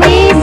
me